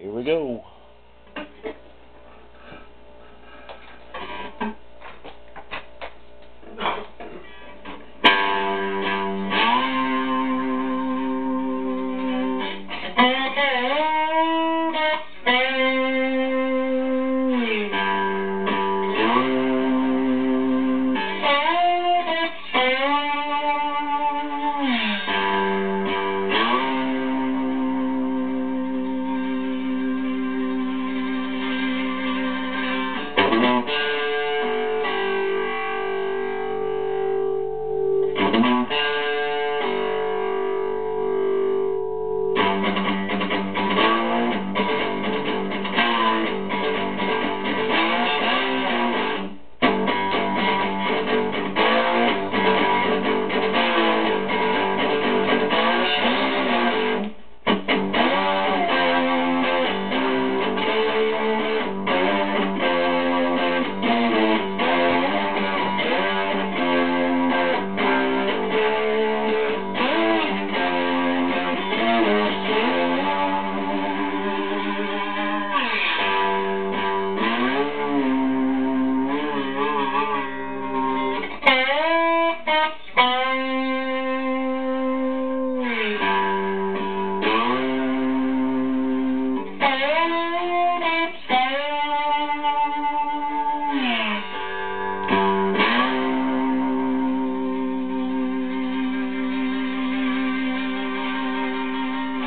Here we go.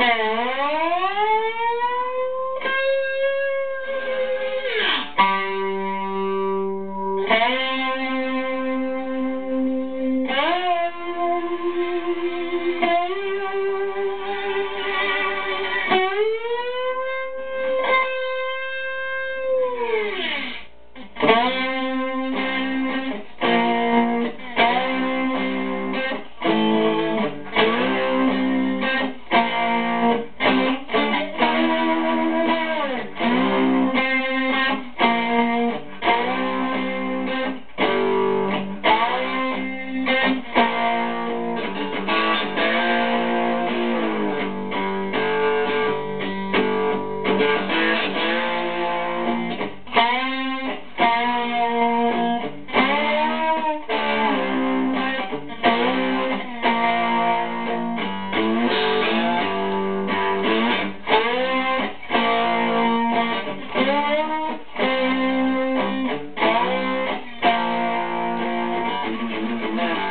no Thank you.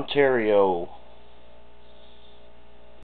Ontario